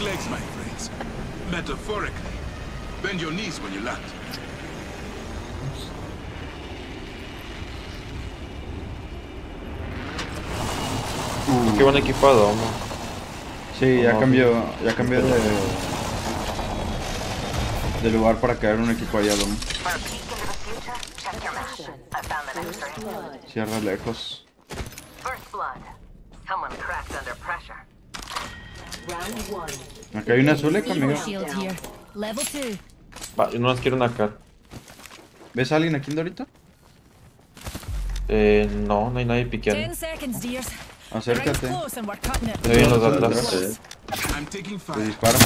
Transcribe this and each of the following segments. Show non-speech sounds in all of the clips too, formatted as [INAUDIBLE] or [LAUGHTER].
legs, my friends. Metaphorically. Bend your knees when you land. Qué buen equipado. Sí, ya No, cambió, ya cambió de, de lugar para caer un equipo allá, Dom. For a Acá hay una azul eh, conmigo. Shield here. Level 2. Va, yo no las quiero una acá. ¿Ves a alguien aquí ahorita? Eh, no, no hay nadie piqueando. 10 seconds, dears. Acércate. Estoy bien los taking Te fire. dispara.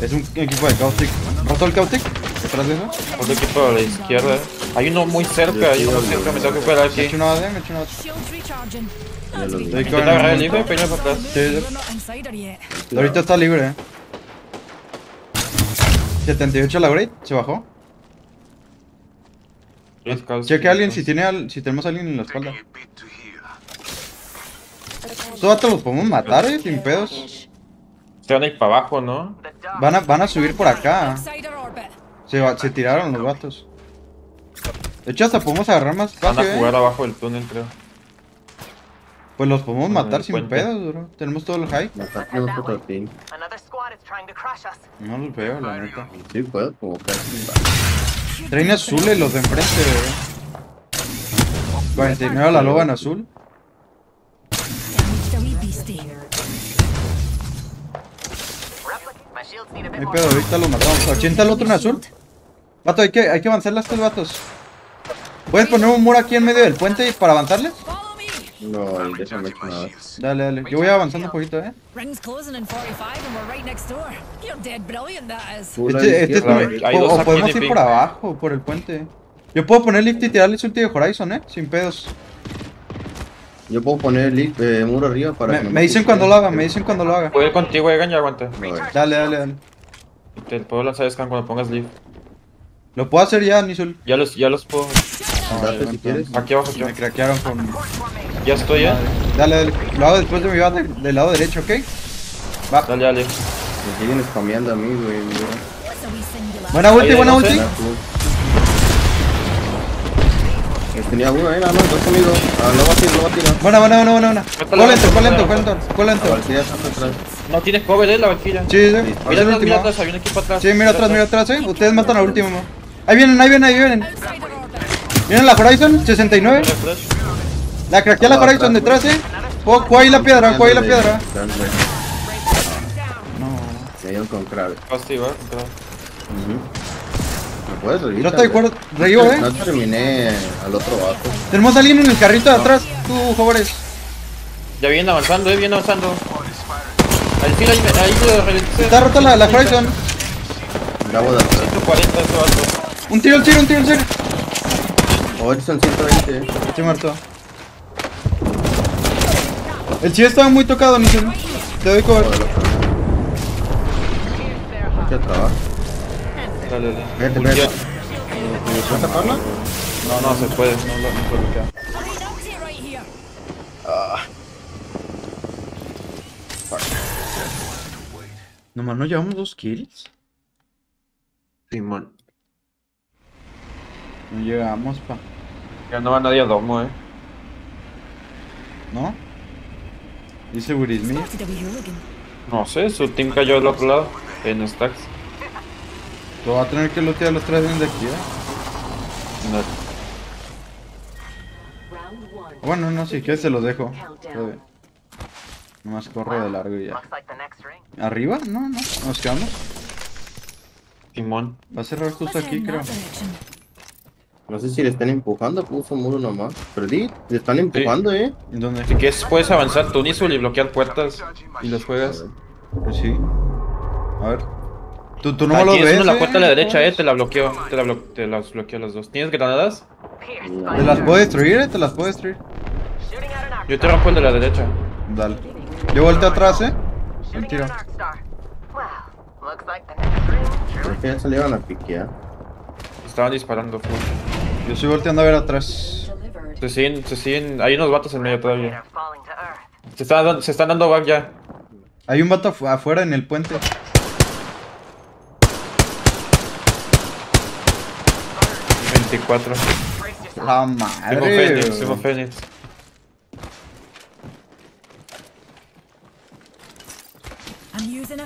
Es un equipo de Caustic. ¿Roto el Caustic? ¿Detrás de eso? Otro equipo a la izquierda. Hay uno muy cerca, hay uno cerca, me tengo que esperar Me aquí. echo una AD, me echo una AD. Ya lo vi. El libre, para atrás. Sí. Ahorita está libre, eh. 78 la grade, se bajó. Cheque a alguien si tiene al- si tenemos a alguien en la espalda. Estos vatos los podemos matar, eh, sin pedos. Se van a ir para abajo, ¿no? Van a, van a subir por acá. Se, va- se tiraron los vatos. De hecho, hasta podemos agarrar más Van a jugar eh. abajo del túnel, creo. Pues los podemos matar el sin puente. pedos, bro. Tenemos todo el high. Matar tenemos otro team. Another squad is trying to crush us. No los veo, la neta. Sí, puedo como casi. Traen azules los de enfrente, bro. 49 a la loba en azul. Damaged a wee beastie. Replicate. My shields need a No bit hay more. pedo, ahorita los matamos. 80 al otro en azul. Vato, hay que, hay que avanzarle a estos vatos. ¿Puedes poner un muro aquí en medio del puente para avanzarles? No, déjame hecho nada. Dale, dale. Yo voy avanzando un poquito, eh. Rings closing in 45 and we're right next door. You're dead brilliant, that is. Full a la Este, este es o, o podemos ir el por abajo, por el puente. Yo puedo poner lift y tirarle ulti de Horizon, eh. Sin pedos. Yo puedo poner el lift, eh, muro arriba para Me, que no me dicen cuando lo haga, me dicen cuando lo haga. Puedo ir contigo, Egan, y aguanta. Dale, dale, dale. Te puedo lanzar scan cuando pongas leaf. Lo puedo hacer ya, Nisul. Ya los, ya los puedo. Date si quieres. Aquí abajo, aquí Me craquearon con. Ya estoy, ¿eh? Dale, dale. Lo hago después de mi bate del lado derecho, ¿ok? Va. Dale, dale. Me siguen spameando a mí, güey. Buena ulti, buena hay ulti. ¿eh? Eh, Tenía uno, eh, nada más, dos conmigo. Ah, lo va a tirar, lo va a tirar. Buena, buena, buena, buena, buena. Métala, Cuál lento, cuál lento, cuál lento. No tienes cover, eh, la vaquilla. Sí, sí. Mira atrás, mira último. atrás, había un equipo atrás. Sí, mira atrás, mira atrás, eh. Ustedes matan al último. Ahí vienen, ahí vienen, ahí vienen. Vienen la Horizon, 69. La craquea la Horizon detrás, eh. Juego ahí la piedra, ahí la piedra. No. Me dieron con crave. Igual, creo. ¿Me puedes revisar? No estoy de acuerdo. Reío, No eh. terminé al otro vato. Tenemos a alguien en el carrito de atrás. Tú, jóvenes. Ya viene avanzando, eh, viene avanzando. Ahí sí, ahí, ahí. Está rota la, la Horizon. Bravo de atrás. 140, eso alto. Un tiro, un tiro, un tiro, un tiro. Horizon 120. Estoy muerto. El chile estaba muy tocado, Nissan. Te doy cover. Mucho trabajo. Dale, dale. Vete, vete. ¿Me puedes taparla? No, no se puede. No, no, no puedo bloquear. Here. Nomás no llevamos dos kills. Simón. No llegamos, pa. Ya no va nadie a domo, eh. ¿No? Dice Will Smith. No sé, su team cayó del otro lado. En stacks. Lo va a tener que lootear los tres de aquí, ¿eh? No. Bueno, no, si quieres se los dejo. Nomás corro de largo y ya. ¿Arriba? No, no. Nos quedamos. Simón. Va a cerrar justo aquí, creo. No sé si le están empujando, puso muro nomás. Perdí, le están empujando, eh. ¿En dónde? Si quieres, puedes avanzar tú, Nisul, y bloquear puertas. Y los juegas. Pues sí. A ver. Tú, tú no me lo es ves. la ¿eh? puerta a la derecha, eh. Te la bloqueo. Te la, blo- te las bloqueo las dos. ¿Tienes granadas? By ¿Te las puedo destruir? eh? ¿Te las puedo destruir? Yo te rompo el de la derecha. Dale. Yo volteo atrás, ¿eh? Ring. Creo que ya salieron a piquear. Estaban disparando. full. Yo estoy volteando a ver atrás. Se siguen, se siguen. Hay unos vatos en medio todavía. Se están, dando- se están dando back ya. Hay un vato afu- afuera en el puente. Veinticuatro. La Tengo madre. Fénix, güey. tengo Fénix. I'm using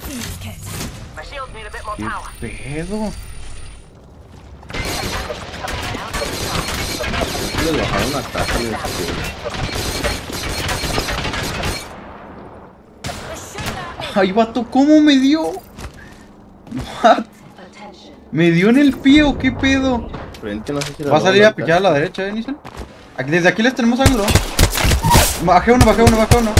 Ay, vato, ¿cómo me dio? What? ¿Me dio en el pie o qué pedo? Frente, no sé si la Va a salir a picar a la derecha, ¿eh, Nissan? Aquí- Desde aquí les tenemos ángulo. Bajé uno, bajé uno, bajé uno.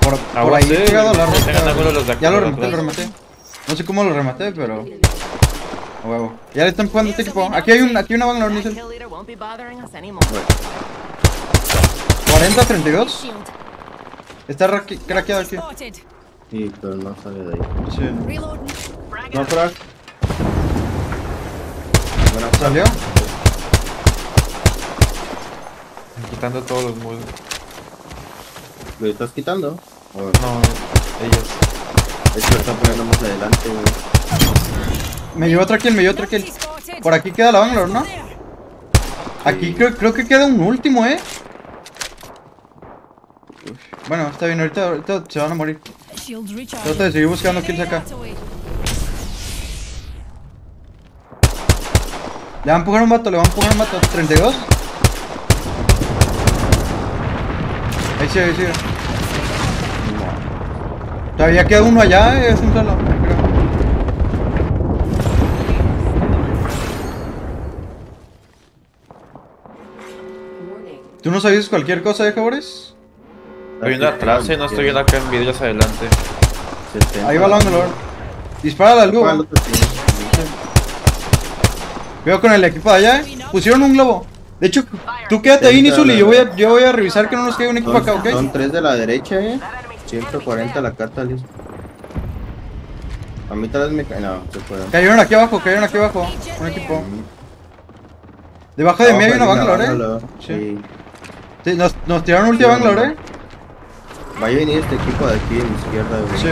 Por, ahí he pegado la roca. Ya lo rematé, lo rematé. No sé cómo lo rematé, pero. A huevo. Ya le están jugando este equipo. Aquí hay un, aquí una us anymore. 40, 32. Shield. Está craqueado aquí. Sí, pero no sale de ahí. Sí. No, out. Frank. Buena ¿Salió? Quitando todos los muros. ¿Lo estás quitando? No, ellos. Es que lo están poniendo más adelante, güey. Me llevó otra kill, me llevó otra kill. Por aquí queda la Bangalore, ¿no? Aquí creo, creo que queda un último, ¿eh? Bueno, está bien, ahorita, ahorita se van a morir. Trata de seguir buscando kills acá. Le van a empujar un vato, le van a empujar un vato. 32. Ahí sigue, ahí sigue. Todavía queda uno allá, eh, es un solo. creo. ¿Tú no sabías cualquier cosa de Jabores? Estoy viendo atrás y no estoy viendo acá en videos adelante. 70. Ahí va la Bangalore. Dispara al ¿Cuál globo. Veo con el equipo de allá, eh. Pusieron un globo. De hecho, tú quédate ahí, Nizuli. Yo voy a, yo voy a revisar que no nos quede un equipo acá, ¿ok? son tres de la derecha, eh. 140 la carta, listo. A mí tal vez me cae. No, se puede. Cayeron aquí abajo, cayeron aquí abajo. Un equipo. Debajo de mí hay una Bangalore, eh. Sí. Sí, nos, nos tiraron última Sí, Bangalore, eh. Va a venir este equipo de aquí en la izquierda, güey. Sí.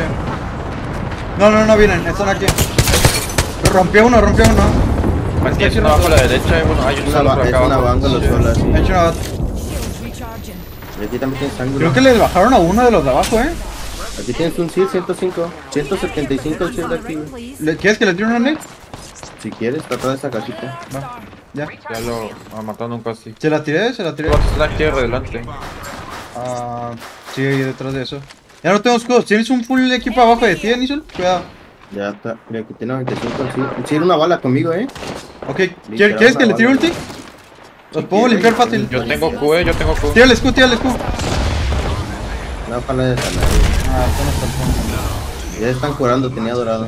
No, no, no vienen, están aquí. Rompió uno, rompió uno. Aquí es uno abajo a la derecha y uno hay un Es una, solo ba- por es acá una abajo. banda Sí. sola, sí. Hecho una- aquí también tienes ángulo. Creo que les bajaron a uno de los de abajo, eh. Aquí tienes un SIL 105. 175 el SIL de aquí. güey. Please. ¿Le- ¿Quieres que le tire una net? Si quieres, trata de esa casita. Ya. Ya lo ah, mataron un casi. Se la tiré, se la tiré. Otro está aquí adelante. Ah, ahí detrás de eso. Ya no tengo escudos. ¿Tienes un full equipo abajo de ti, Nizul? Cuidado. Ya está. Mira, aquí tiene 95 el SIL. Sí, una bala conmigo, eh. Ok, ¿quier- ¿quieres que le tire ulti? Los puedo limpiar fácil. Yo tengo Q, eh, yo tengo Q. Tírale escudo, tírale escudo. Una bala de sanar. Ah, están. Ya están curando, tenía dorado.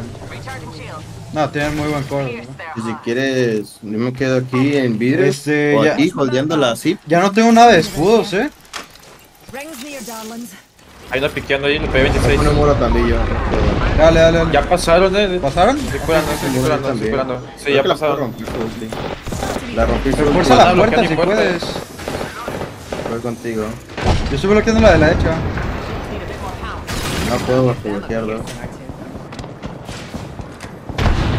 No, tienen muy buen core. ¿no? si quieres, yo me quedo aquí en vidrio. Este, o ya- aquí holdeando la zip. Ya no tengo nada de escudos, eh. Hay una piqueando ahí, le pegué 26. Pone un muro también yo. Dale, dale, dale. Ya pasaron, eh. ¿Pasaron? Estoy curando, estoy curando, estoy también. curando. Sí, Creo ya pasaron. La rompí solo Refuerza Van a la puerta si puedes. Fue contigo. Yo estoy bloqueando la de la derecha. No puedo bloquear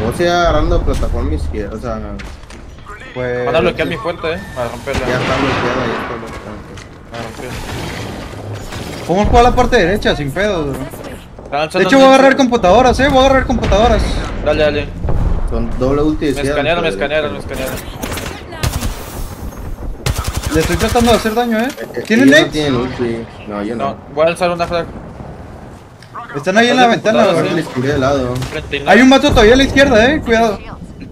Vos sigue agarrando plataforma izquierda. O sea, Pues. Van a bloquear mi puerta, eh. Para romperla. ya está bloqueada, ya está bloqueada. Para romper. Podemos jugar la parte derecha sin pedo, bro. De hecho, voy a agarrar computadoras, eh. Voy a agarrar computadoras. Dale, dale. Son doble ulti de Me escanearon, me escanearon, me escanearon. Le estoy tratando de hacer daño, eh. ¿Tienen ellos no nades? tienen ulti. No, yo No, no. voy a alzar una flag. Están ahí en la ventana, computadoras, Ahora bro. les cambié de lado. 39. Hay un vato todavía a la izquierda, eh. Cuidado.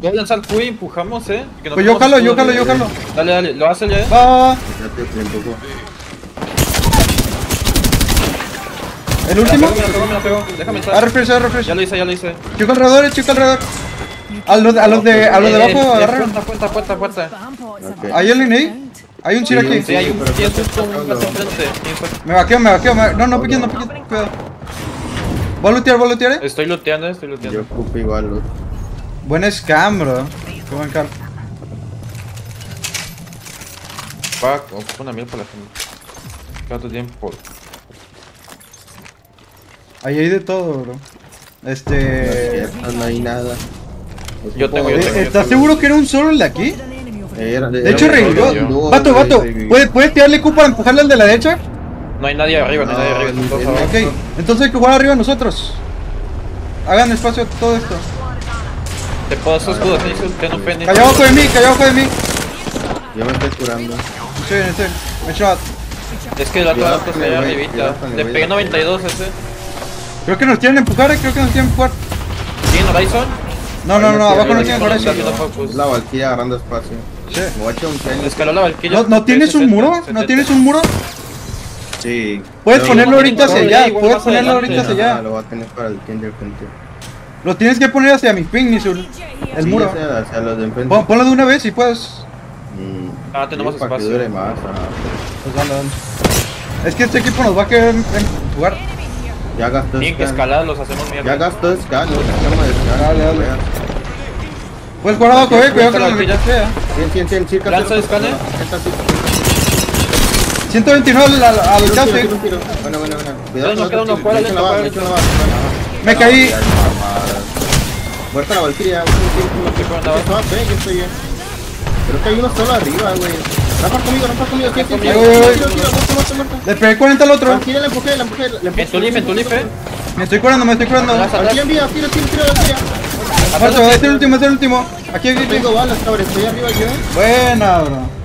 Voy a lanzar y empujamos, eh. que no Pues yo jalo, yo jalo, yo jalo. Dale, dale, lo hace ya, eh. Va. El último. Me la pegó, me la pegó. Déjame A entrar. refresh, a refresh. Ya lo hice, ya lo hice. Chico alrededor, eh, chico alrededor. A los, a los de, a los de Eh, abajo eh, agarraron. Puerta, puerta, puerta, puerta. ¿Hay alguien ahí? Hay un chile Sí, aquí. Sí, hay un justo enfrente. Tienes- Me vaqueo, me vaqueo. me- No, no piquen, no piquen. Cuidado. Voy a lootear, voy a lootear, eh. Estoy looteando, estoy Yo looteando. ocupo igual. ulti. Buen scam, bro. Qué buen car. Va, ocupo una miel para la gente. ¿Cuánto tiempo? Ahí hay de todo, bro. Este. No hay nada. Yo tengo, yo Eh, tengo. ¿Estás seguro que era un solo el de aquí? Era- De hecho, revivió. Vato, vato. ¿Puedes, ¿Puedes tirarle Q para empujarle al de la derecha? No hay nadie arriba, no hay nadie No, arriba. todos ni- abajo. Ok, entonces hay que jugar arriba nosotros. Hagan espacio a todo esto. Te puedo hacer escudos, que no pene. Calla abajo de mí, calla abajo de mí. Yo me estoy curando. Estoy bien, estoy bien. Me shot. Es que la otra está el allá arribita. el Le pegué de 92 ese. Creo que nos quieren empujar, eh. Creo que nos quieren empujar. ¿Quién, Horizon? No, no, no, abajo no tienen Horizon, Horizon. Horizon, Focus. Es la Valkyria agarrando espacio. Sí. Me voy a echar un tenis. Escaló la Valkyria. ¿No, ¿No tienes un 60, muro? ¿No 70. tienes un muro? Sí. Puedes ponerlo ahorita hacia allá. Puedes ponerlo ahorita hacia allá. Lo voy a tener para el team de enfrente. Lo tienes que poner hacia mi ping, Nizul. El Sí, muro. Hacia, hacia los de enfrente. Pon- Ponlo de una vez si puedes. Mm, Ah, tenemos sí, para que espacio. dure más. ajá. Pues dale, dale. Es que este equipo nos va a querer em- empujar. Ya gastó Bien que los hacemos mierda. Ya gastó scan, no sacamos de scan. Dale, dale. Jugar abajo, eh. Cuidado con la la Valkyria. fea. 100, 100, 100, circa Lanza sí. 129 al, al. Bueno, bueno, bueno. Cuidado queda uno, fuera, Me la caí. Muerta la Valkyria. Estoy Yo bien. Creo que hay uno solo arriba, güey. Conmigo, conmigo. Le pegué 40 al otro. Valkyria, la empujé, la empujé, la empujé. En tu en eh. Me estoy curando, me estoy curando. Atrás, atrás. Valkyria en vida, tiro, tiro, tiro, Valkyria. Aparte, este es el último, este es el último. Aquí, aquí, aquí. Tengo balas, cabrón, estoy arriba yo. Buena, bro.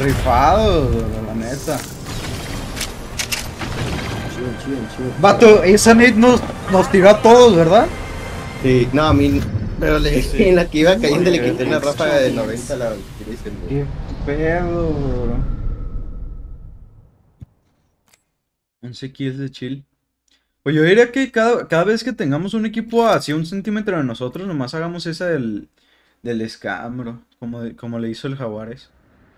Rifado, bro, la neta. Chido, chido, chido. Vato, esa nade nos, nos tiró a todos, ¿verdad? Sí, no, a mí. Pero le, en la que iba cayendo le quité una ráfaga de 90 a la Qué pedo, bro. 11 kills de chill. Pues yo diría que cada, cada vez que tengamos un equipo así un centímetro de nosotros, nomás hagamos esa del, del scam, bro. Como, de- como le hizo el Jaguares.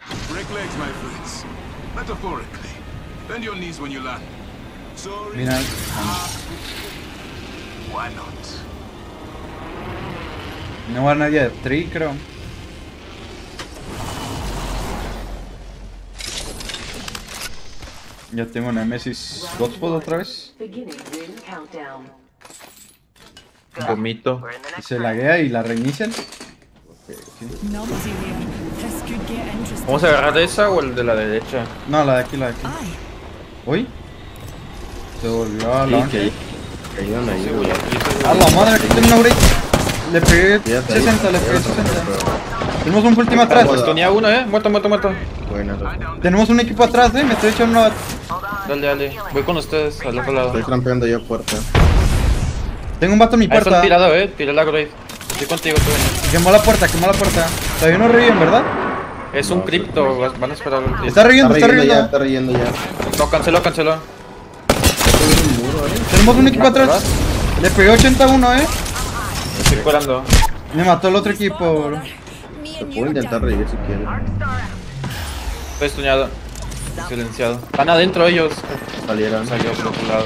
Break legs, my friends. Metaphorically. Bend your knees when you land. Sorry. Mira, Why not? no va nadie de tri, creo. Ya tengo Nemesis Godspot otra vez. Vomito. Se laguea y la reinician. Numbsy there. ¿Vamos a agarrar esa o el de la derecha? No, la de aquí, la de aquí. Uy. Se volvió a la cayeron ahí, Sí, güey. A la madre, aquí tengo una break. Le pegué Fíjate ahí, 60, le pegué fíjate, 60. pero- Tenemos un full team atrás. Joder. Estonea uno, eh. Muerto, muerto, muerto. Buena, Rafa. Tenemos un equipo atrás, eh. Me estoy echando una. Dale, dale. Voy con ustedes al otro lado. Estoy trampeando yo puerta. Tengo un vato en mi están puerta. tirado, eh. Tiré la grave. Estoy contigo, tú. Quemó la puerta, quemó la puerta. Todavía no reviven, ¿verdad? Es un cripto, van a esperar un Está reviviendo, está reyendo ya, está reyendo ya. No, canceló, canceló. Tenemos un equipo atrás. Le pegué 81, eh. Estoy curando. Me mató el otro equipo, bro. And puedo intentar reír si quieres. Estoy estuñado. Silenciado. Están adentro ellos. Salieron. Salió por otro lado.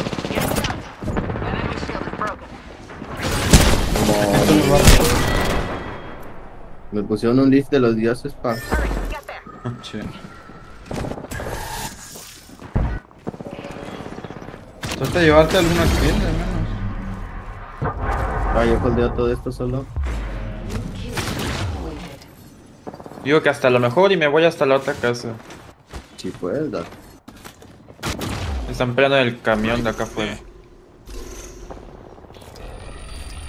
Me pusieron un list de los dioses pa. Sí. Trata de llevarte algunas kills, al menos. Ah, yo holdeo todo esto solo. Digo que hasta lo mejor y me voy hasta la otra casa. Si puedes, date. Están peleando en el camión de acá afuera.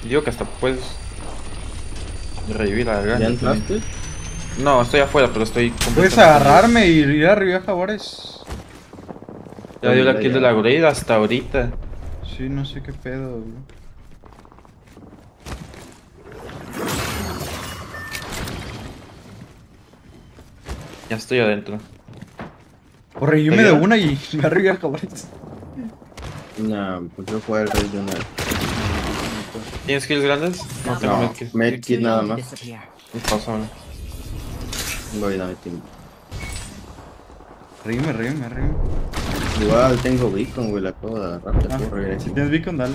Digo que hasta puedes revivir a ¿Ya Gana. entraste? No, estoy afuera, pero estoy Puedes agarrarme y ir arriba a Jaguares. Ya dio la kill de la grade hasta ahorita. Sí, no sé qué pedo, bro. Ya estoy adentro. O reírme de ¿Te una y [LAUGHS] me arriba a Jaguares. Nah, pues yo juego el rey de una. ¿Tienes kills grandes? No tengo No, medkit. medkit nada más. Disappear. ¿Qué pasa ahora? Voy a mi team. Ríeme, ríeme, ríeme. Igual tengo beacon, güey, la acabo de agarrar. Ah, si tienes beacon, dale.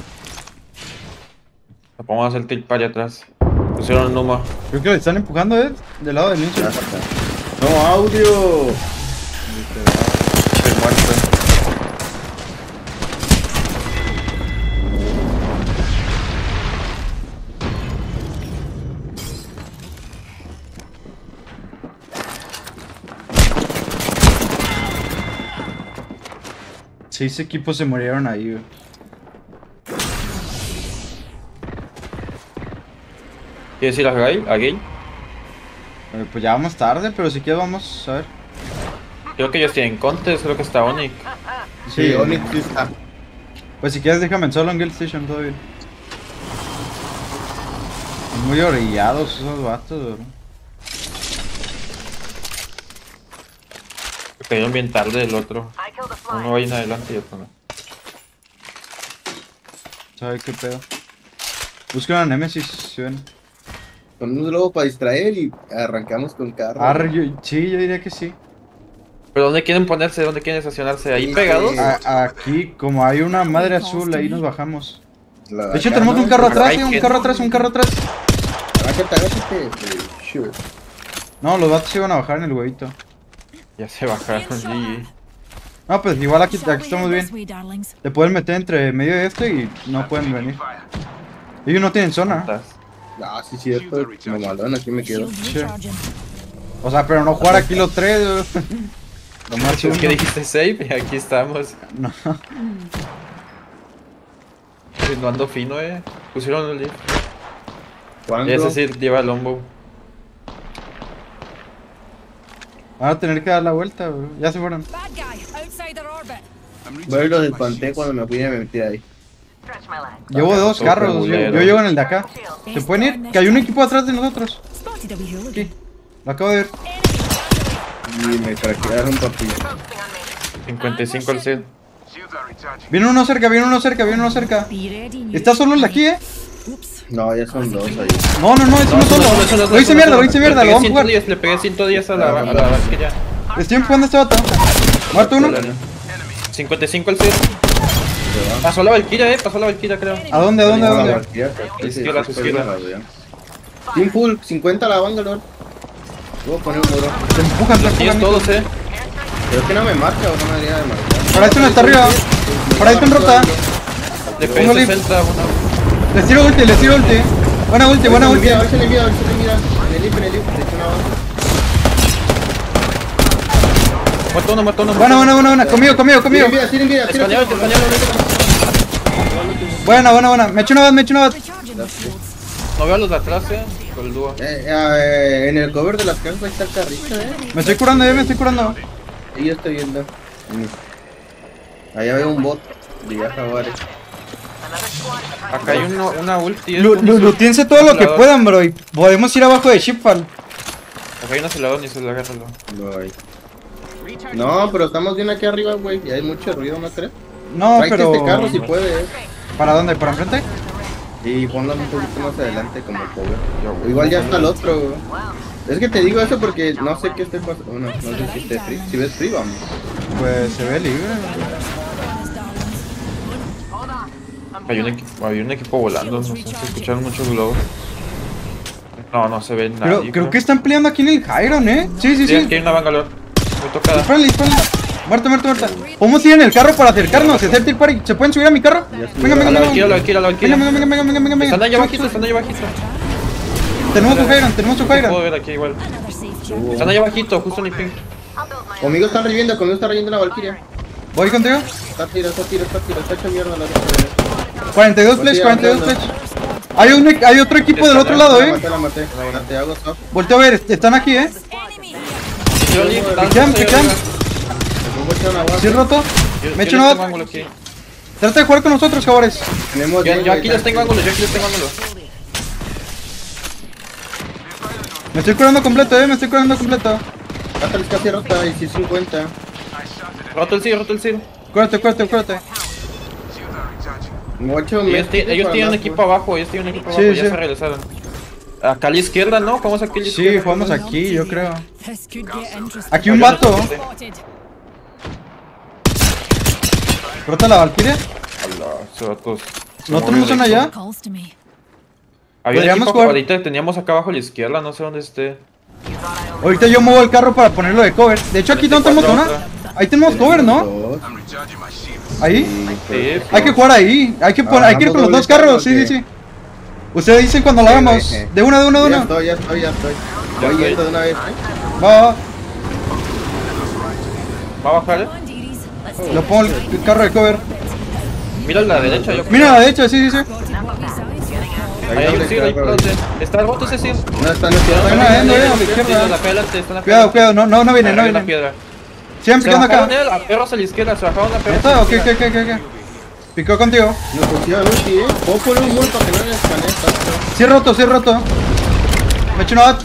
Le Vamos a hacer tilt para allá atrás. Pusieron un humo. Creo que están empujando, eh. Del lado de mí. Ya está. ¡No, audio! Seis equipos se murieron ahí, güey. ¿Quieres ir a Gale? ¿A Gale? Eh, Pues ya vamos tarde, pero si quieres vamos a ver. Creo que ellos tienen Contes, creo que está Onyx. Sí, Onyx sí está. Pues si quieres déjame en solo en Guild Station, todo bien. Muy orillados esos vatos, bro. Cayeron bien tarde el otro. Uno va ahí en adelante y otro no. ¿Sabes qué pedo? Buscan a Nemesis, si ven. Ponemos luego para distraer y arrancamos con carro. Arre, yo- sí, yo diría que sí. ¿Pero dónde quieren ponerse? ¿Dónde quieren estacionarse? ¿Ahí Sí, pegados? A- aquí, como hay una madre azul, ahí nos bajamos. La De hecho, tenemos ¿no? un carro Acá atrás, un carro atrás, un carro atrás. Agáchate, agáchate. Eh, Sure. No, los vatos se iban a bajar en el huevito. Ya se bajaron, GG. No, pues igual aquí, estamos bien. Te pueden meter entre medio de esto y no pueden venir. Ellos no tienen zona. Ah, sí, cierto. Mamalón, aquí me quedo. O sea, pero no jugar aquí los tres. [LAUGHS] güey. Nomás Es que dijiste save y aquí estamos. No. No ando fino, eh. Pusieron el. ¿Cuándo? Ese sí lleva el lombo. Van a tener que dar la vuelta, bro. Ya se fueron. Bad guy, outside their orbit. Ver lo del panté cuando me a meter ahí. Llevo dos carros, yo, yo llevo en el de acá. ¿Se pueden ir? Que hay un equipo atrás de nosotros. A. Aquí. Lo acabo de ver. Y me craquearon, papi. Focusing on me. 55 al 100. Shields are recharging. Viene uno cerca, viene uno cerca, viene uno cerca. Está solo el de aquí, eh. No, ya son dos ahí. No, no, no, es uno solo. Lo hice mierda, lo hice mierda, lo vamos a jugar. 110, le pegué 110 a la, a la barquilla. Estoy empujando a este vato. Muerto uno. 55 al 100. Pasó la Valkyria, eh. Pasó la Valkyria, creo. ¿A dónde, a dónde, a dónde? Izquierda, izquierda. Team full, 50 la Bangalore. Voy a poner un muro. Se empujan, Tienes empujan. todos, eh. Creo que no me marca o no me debería de marcar. Para este no está arriba. Para este en rota. Le Pongo pegué lift. 60 a uno. Les tiro ulti, les tiro ulti. Buena ulti, buena ulti. mira, a ver si le mira, a ver si le mira. En el lift, en el lift, le echo una bala. Muerto uno, muerto uno. Buena, buena, buena, buena. Conmigo, conmigo, conmigo. Vida, vida. Buena, buena, buena. Me echo una bat, me echo una bat. No veo a los de atrás, eh. Con el dúo. Eh, eh, en el cover de las casas ahí está el carrito, eh. Me estoy curando, eh, me estoy curando. Y yo estoy viendo. Allá veo un bot. De ya jaguares. Acá hay uno, una ulti. Lutiense todo lo que puedan, bro. Y podemos ir abajo de Shipfall. Acá hay un acelerador, ni se lo agárralo. No hay. No, pero estamos bien aquí arriba, güey. Y hay mucho ruido, ¿no crees? No, pero. este carro si puede, eh. ¿Para dónde? ¿Para enfrente? Y ponlo un poquito más adelante como cover. Igual ya está el otro, güey. Es que te digo eso porque no sé qué esté pasando. Bueno, no sé si esté free. Si ves free, vamos. Pues se ve libre. Hay un equipo, había un equipo volando, no sé si escucharon muchos globos. No, no se ve nadie. Creo, creo que están peleando aquí en el Hyron, eh. Sí, sí, Sí, aquí sí. hay una Bangalore. Muy tocada. Dispárale, dispárale. Muerta, muerta, muerta. Podemos ir en el carro para acercarnos hacer tier party. ¿Se pueden subir a mi carro? Venga, venga, venga. La Valkyria, la Venga, venga, venga, venga, venga, venga. Están allá sub. están allá abajito. Tenemos su Hyron, tenemos su Puedo Hyron. ver aquí igual. Están allá abajito, justo en el ping. Conmigo están reviviendo, conmigo está reviviendo la Valkyria. Voy contigo. Está tiro, está tiro, está tiro, está hecho mierda la. 42 flash, 42 flash. Hay, un, hay otro equipo del otro lado, La eh. Volteo a ver, est- están aquí, eh. Echar una ¿Sí roto? Me echo una. Trata de jugar con nosotros, cabores. Tenemos Yo, aquí les tengo ángulo, yo aquí les tengo ángulo. Me estoy curando completo, eh. Me estoy curando completo. Hasta casi rota y si 50. Roto el ciro, roto el ciro. Cúrate, cúrate, cúrate. Mucho Ellos, ellos tienen un equipo abajo, ellos tienen un equipo Sí, abajo, ya sí. se regresaron. Acá a la izquierda, ¿no? ¿Cómo es aquí a la Sí, izquierda? jugamos aquí, yo creo. Aquí un vato. ¿Rota la Valkyria? ¿No tenemos una ya? Me. Había un Podríamos jugar- ahorita teníamos acá abajo a la izquierda, no sé dónde esté. Ahorita yo muevo el carro para ponerlo de cover. De hecho, aquí no tenemos una. Ahí tenemos cover, ¿no? Dos. Ahí. Sí, Hay que jugar ahí. Hay que, hay que ir con los dos carros. Sí, sí, sí. Ustedes dicen cuando lo hagamos. De una, de una, de Ya una. estoy, ya estoy, ya estoy. Ya Voy estoy. yendo de una vez, ¿eh? Va, va. ¿Va a bajar, eh? Lo pongo el, el carro de cover. Mira a la derecha, yo Mira a la derecha, sí, sí, sí. Ahí hay un Sir, ahí. Está roto ese Sir. No, está en la izquierda. eh, a la la adelante, está en la Cuidado, cuidado, no, no, no viene, no Ahí en la viene. piedra. Sigan picando acá. él, a perros a la izquierda, se bajaron a perros. está, a ok, la ok, ok, ok. Picó contigo. No pusieron ulti, eh. Puedo poner un para que no les escanee tanto. Sí, roto, sí, roto. Me echo una bat.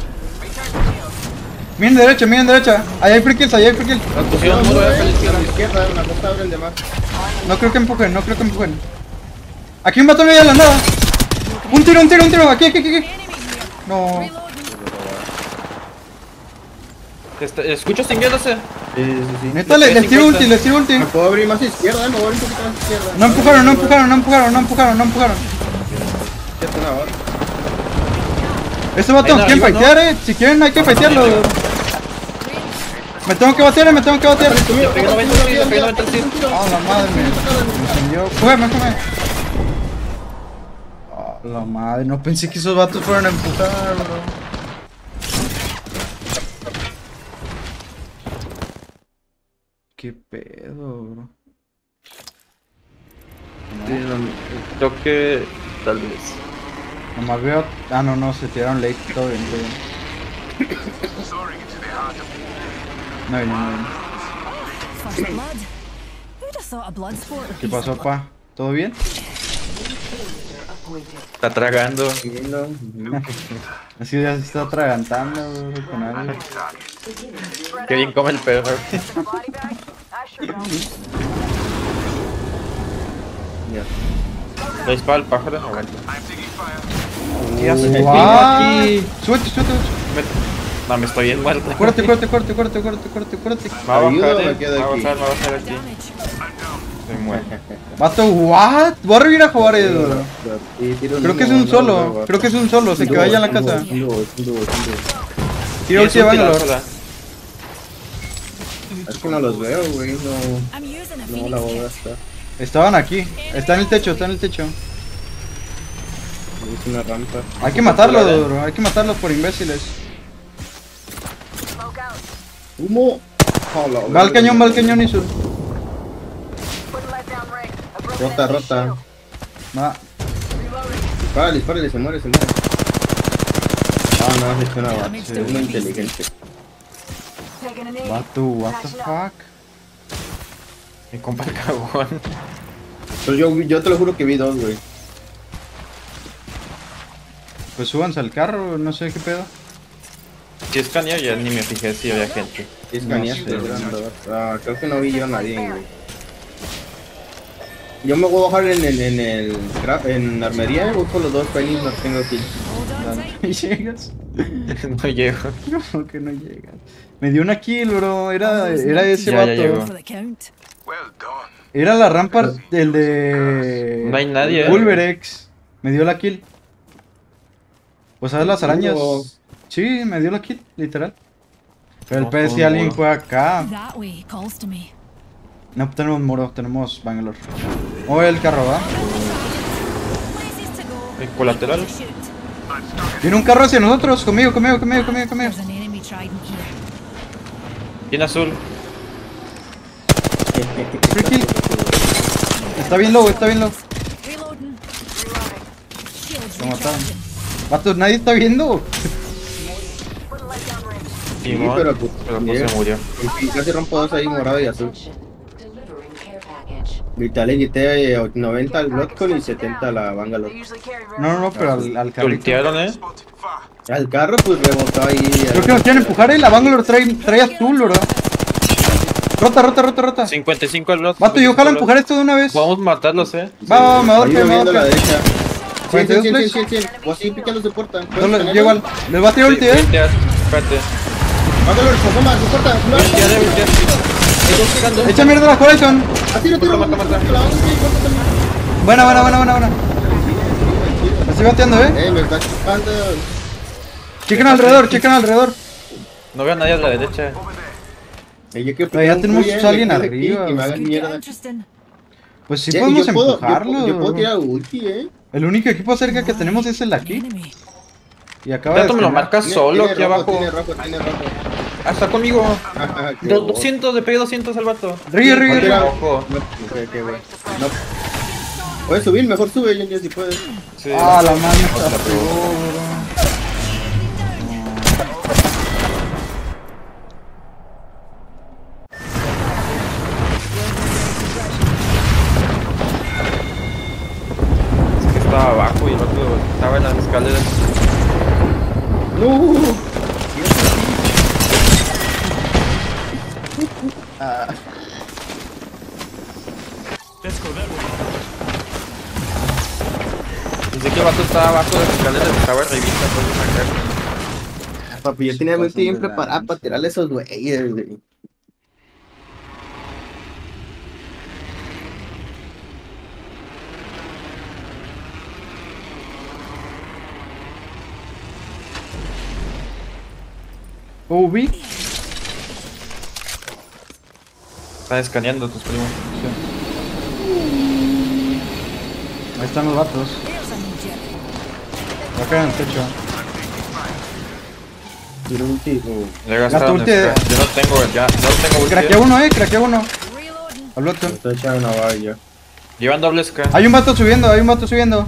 Miren derecha, miren derecha. Ahí hay free kills, ahí hay free kills. No muro, de eh. izquierda. A la izquierda, una cosa abren de más. No creo que empujen, no creo que empujen. Aquí un batón medio de la nada. Un tiro, un tiro, un tiro. Aquí, aquí, aquí. aquí. No. Está- Escucho singuiéndose. Sí, sí, sí. Neta, le- les tiro ulti, les tiro ulti. Me puedo abrir más izquierda, eh. Me voy a abrir un poquito más izquierda. No empujaron, no empujaron, no empujaron, no empujaron, no empujaron. Ya está una hora. Este vato Ahí quieren fightear, eh. Si quieren, hay que fightearlo. Me tengo que batear, me tengo que batear. Le pegué 90 al Sir, le pegué 90 al Sir. Ah, la madre me, me encendió. Jugueme, jugueme. Ah, la madre, no pensé que esos vatos fueran a empujar, bro. ¿Qué pedo, bro? Sí, no, Creo que tal vez. Nomás veo. Ah, no, no, se tiraron late. Todo bien, todo bien. No viene, no would ¿Qué pasó, pa? ¿Todo bien? Está tragando. [LAUGHS] Así ya se está atragantando, bro, con algo. Qué bien come el perro. [LAUGHS] Ya. Le dispara el pájaro. Aguanta. Suerte. Me- No, me estoy bien muerto. Cuérate, cuérate, cuérate, cuérate, cuérate, cuérate, cuérate. Me va a bajar, me eh. quedo Me va a bajar, me va a bajar aquí. damage. Estoy muerto. Vato, what? Voy a revivir a bro. Y tiro Creo que es un solo, creo que es un solo, se que vaya a la casa. Tiro ulti de Bangalore. Es que no los veo, güey. No, no la phoenix voy a kit. gastar. Estaban aquí, está en el techo, está en el techo. Es una rampa. Hay que matarlos, bro, hay que matarlos por imbéciles. Humo. Oh, Va al cañón, va al cañón y sur. Wouldn't let down ring. I broke an Rota, rota. Va. Reloading. Párale, párale, se muere, se muere. Ah, no, se echó una base. Es muy inteligente. Vato, what the fuck. Mi compa el cagón. Yo, yo te lo juro que vi dos, güey. Pues súbanse al carro, no sé qué pedo. Si escaneó ya ni me fijé si había gente. Sí, escaneaste. Ah, creo que no vi yo a nadie, güey. Yo me voy a bajar en, en, en el en armería, voy por los dos pennies, no tengo aquí. [LAUGHS] ¿Y llegas? [LAUGHS] no llego. [LAUGHS] ¿Cómo que no llegas? Me dio una kill, bro. Era, era ese Ya, ya vato. done. Era la rampa del de. No hay nadie, eh. Wolverex. Me dio la kill. Pues sabes las arañas. Sí, me dio la kill, literal. Pero el No, pez alguien fue acá. No tenemos muro, tenemos Bangalore. O el carro, ¿va? El colateral. Viene un carro hacia nosotros. Conmigo, conmigo, conmigo, conmigo, conmigo. Tiene azul. Está bien low, está bien low. Lo mataron. Vato, nadie está viendo. Ring. Simón, pero pues, pero pues se murió. Y casi rompo dos ahí, morado y azul. Quité eh, 90 al Bloodcon y 70 a la Bangalore. No, no, no, pero al, al Te carrito. ultearon, eh. Al carro pues rebotó ahí. Creo que nos quieren empujar, eh. La Bangalore trae, trae azul, bro. Rota, rota, rota, rota. 55 al lot. Vato, yo ojalá empujar esto de una vez. Va, Podemos matarlos, eh. va, va, me va me va a viendo a dar la pie. derecha. 100, 42 100, 100, plays. 100, 100. O así pícalos de puerta. Llego al. Les va a tirar ulti, Sí, eh. Espérate. Bangalore, eh. Hay dos tirando. Echa mierda a la Horizon. Ah, tiro, tiro. Mata, mata. Buena, buena, buena, buena, buena. Me estoy bateando, eh. Eh, me está chupando. Chequen alrededor, chequen alrededor. No veo a nadie a la derecha. Eh, yo ya tenemos a alguien arriba. Pues sí podemos yo puedo- yo empujarlo. Yo puedo tirar ulti, eh. El único equipo cerca que tenemos es el de aquí. Y acaba de. Tanto me lo marcas Tiene- solo tiene aquí rojo, abajo. Tiene rojo, tiene rojo. Ah, está conmigo. Bobo. 200, le pegué 200 al vato. Ríe, ríe, ríe. Puedes subir, mejor sube, Jenny, si puedes. Sí. Ah, la mano está Pensé que el vato estaba abajo de las escaleras y estaba arribita por sacar. Papi, yo tenía muy de bien preparado lanza. para tirarle a esos güeyes, güey. Ubi. Están escaneando tus primos. Ahí están los vatos. Acá en el techo. Tiro ulti. Le gastaron ulti de-. Yo no tengo, ya, no tengo ulti. Craquea uno, eh, craquea uno. Al otro. Estoy echando una valla. Llevan doble scan. Hay un vato subiendo, hay un vato subiendo.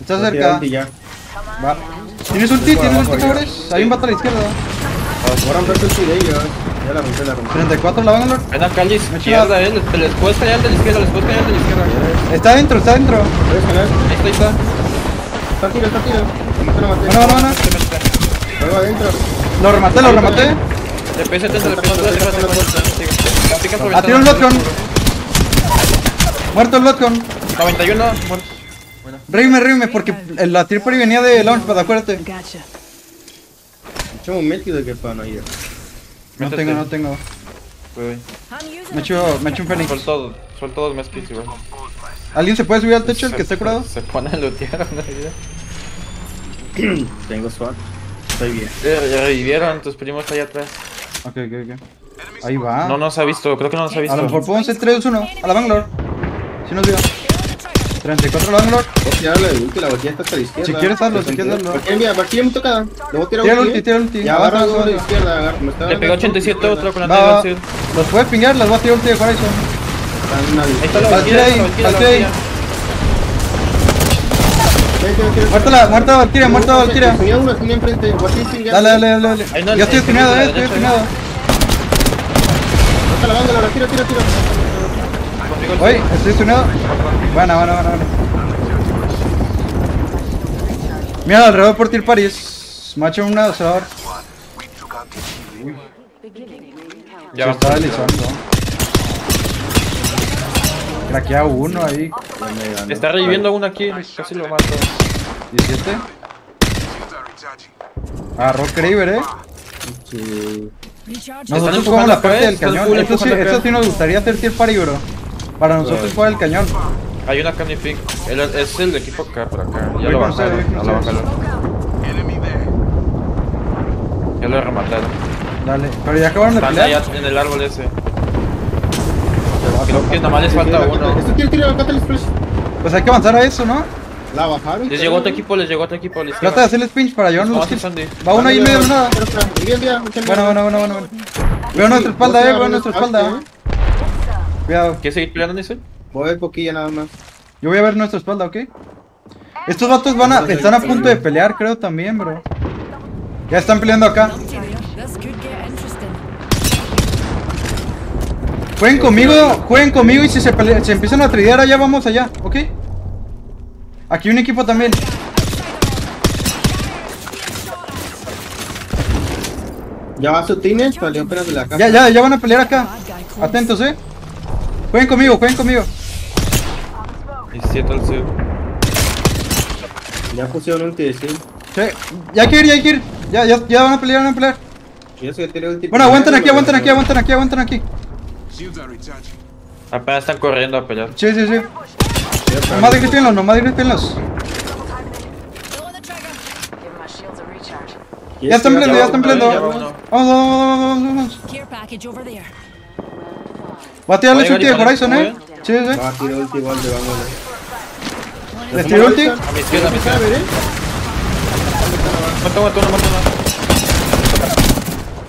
Está cerca. ulti ya. Va. ¿Tienes ulti? ¿Tienes ulti, cabres? Hay un vato a la izquierda. Voy a romper ulti de ellos. Ya la rompí, la rompí. 34 la Bangalore. Ven acá a la izquierda, eh. Les, puedes caer de la izquierda, les puedes caer de la izquierda. Está adentro, está adentro. Ahí está, ahí está. Está tiro, está tiro. No te lo maté. Bueno, bueno, bueno. Luego adentro. Lo rematé, lo rematé. Le pegué 70, le pegué 70, le pegué 70. Pica por tiro un. Lotcon. Muerto el Lotcon. 91, muerto. Rime, rime, porque el- la triple venía de Launchpad, acuérdate. Echamos un método que para no ir. No Métete. tengo, no tengo. Güey. I'm using Me echo, me echo un Fénix. Suelto, suelto dos mezquis igual. ¿Alguien se puede subir al techo, el que esté curado? Se pone a lootear, ¿no? [CLEARS THROAT] Tengo SWAT. Estoy bien. Eh, Ya revivieron, tus primos allá atrás. Ok, ok, ok. Ahí va. No nos ha visto, creo que no nos ha visto. A lo mejor podemos hacer 3-2-1. A la Bangalore. Si nos dio. 34 la Bangalore. Voy a tirarle de ulti, la botella está hasta la izquierda. Si quieres, hazlo, si quieres, hazlo. Porque mira, aquí muy tocada. Le voy a tirar ulti. ulti, eh. ulti. Y agarra la izquierda. me Le pegó dando 87, otro con la. Neva Los puedes pingar, las voy a tirar ulti de Horizon. Ahí está la la la vete. Muerta la, muerta Valkyria, muerta Valkyria. Dale, dale, dale, dale. Yo estoy el- eh, estoy estuneado. Está la banda, la tiro, tiro, tiro. Oye, estoy estuneado. Buena, buena, buena, buena. Mira alrededor por Tir Paris. Macho un asador. Ya Se va. está deslizando. Craquea uno ahí. Está reviviendo uno aquí, casi lo mato. 17. Shields are recharging. Agarró Kraber, eh. Nosotros jugamos la parte eh, del están cañón. sí, eso sí nos gustaría hacer Tier Party, bro. Para nosotros jugar el cañón. Hay una Canifig. El- Es el equipo acá, por acá. Ya lo bajaron. Ya lo bajaron. Ya lo remataron. Dale. Pero ya acabaron de Están allá pelear. en el árbol ese. Creo que nada más les falta uno. Pues hay que avanzar a eso, ¿no? La bajaron. Les llegó otro equipo, les llegó otro equipo. Trata de hacerles pinch para llevarnos los Vamos a kills. Va uno ahí en medio de nada. Bueno, bueno, bueno. bueno. Veo nuestra espalda, eh, veo nuestra espalda. Cuidado. ¿Quieres seguir peleando, dice? Voy a ver poquilla nada más. Yo voy a ver nuestra espalda, ¿ok? Estos vatos van a, están a punto de pelear, creo también, bro. Ya están peleando acá. Jueguen conmigo, jueguen conmigo y si se, pelea- se empiezan a tradear allá, vamos allá, ¿ok? Aquí un equipo también. Ya va su teenage, salió apenas de la casa. Ya, ya, ya van a pelear acá. Atentos, eh. Jueguen conmigo, jueguen conmigo. 17 al sur. Ya pusieron ulti sí. Sí, Ya hay que ir, ya hay que ir. Ya, ya, ya van a pelear, van a pelear. Yo sé que tiene ulti. Bueno, aguanten aquí, aguanten aquí, aguanten aquí, aguanten aquí. Shields are recharging. Apenas están corriendo a pelear. Sí, sí, sí. Nomás grítenlos, nomás recharge. Ya están peleando, ya están peleando. Ya Vamos, vamos, vamos, vamos, Voy a tirarles Oigan, ulti de ¿y para Horizon, eh. Sí, sí. Va a tirar ulti igual de vámonos. Les tiro ulti. A mi izquierda, a mi izquierda. Mata, mata, uno.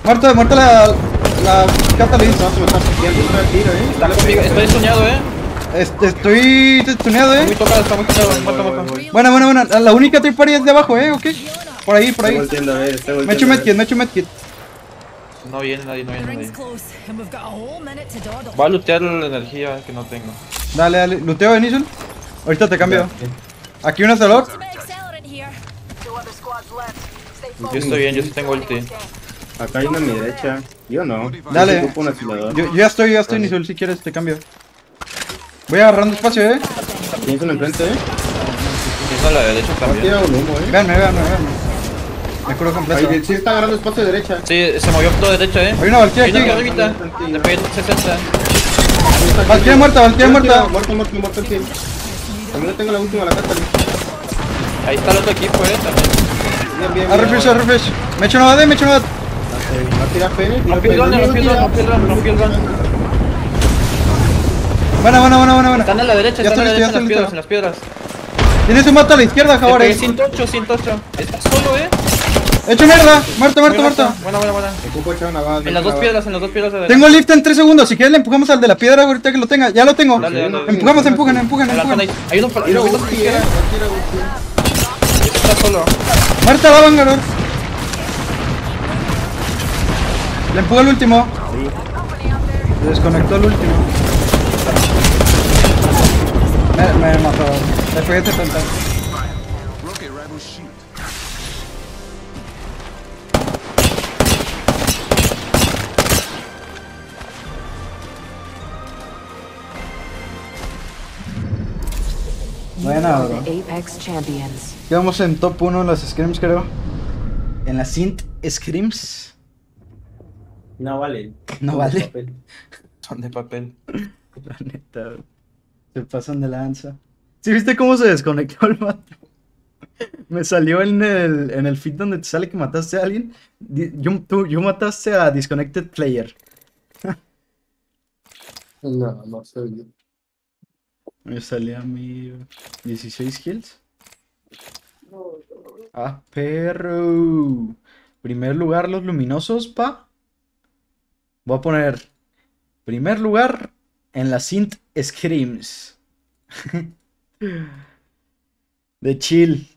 Muerto, muerto la. La Catalyst. No, se me está tiro, eh. Está conmigo, estoy soñado, eh. Estoy tuneado, Está muy eh. tocado, está muy tocado. Muerto, muerto. Buena, buena, buena. La única tripari es de abajo, eh, ok. Por ahí, por ahí. ver, estoy Me echo medkit, me echo medkit. No viene nadie, no viene nadie. got a lootear la energía que no tengo. Dale, dale. Luteo, Benison. Ahorita te cambio. Aquí un acelerador. Some accelerant here. Two other squads left. Stay Yo estoy bien, yo sí tengo ulti. Acá hay una a mi derecha. Yo no. Dale. Yo. Yo, ya estoy, ya estoy, Nisul. Si quieres, te cambio. Voy agarrando espacio, eh. Tienes uno enfrente, eh. Tienes a la derecha también. eh. Véanme, véanme, véanme. Me curo completo. Ahí, sí está agarrando espacio de derecha. Sí, se movió todo derecha, eh. Hay una Valkyria Hay una aquí. aquí arribita. Le pegué 60. Valkyria muerta, Valkyria muerta. Muerto, muerto, muerto el kill. También le tengo la última, la Catalyst. Ahí está el otro equipo, eh. También. Bien, bien, A bien. refresh, a refresh. Me echo una bad, me echo una bad. Va a tirar tira Rompí el run, rompí el run, rompí el run, rompí el run. Buena, buena, buena, buena, buena. Están a la derecha, Ya están a la derecha en ya las piedras, en las piedras. Tienes un mato a la izquierda, Jaguares. 108, 108. Está solo, eh. Hecho mierda. Muerto, muerto, muerto. Buena, buena, buena. Ocupo echar una bala. En las dos piedras, en las dos piedras de Tengo lift en 3 segundos. Si quieres, le empujamos al de la piedra ahorita que lo tenga. Ya lo tengo. Dale, dale, dale. Empujamos, empujan, empujan, empujan. ahí. Hay uno para Tira hay uno ulti, para eh. Está solo. Muerta la Bangalore. Le empuja el último. Se desconectó el último. Me, me mató. Le pegué 70. Buena, bro. Apex champions. Quedamos en top 1 en las scrims, creo. En las Sint scrims. No vale. No vale. [LAUGHS] Son de papel. La neta, bro. Se pasan de lanza. ¿Sí viste cómo se desconectó el vato? Me salió en el, en el feed donde te sale que mataste a alguien. Yo, tú, yo mataste a Disconnected Player. [LAUGHS] No, no sé. Me salía mí 16 kills. Ah, perro. Primer lugar, los luminosos, pa. Voy a poner primer lugar en la Sint Screams. [LAUGHS] De chill.